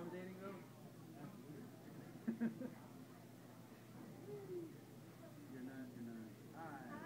I'm dating though?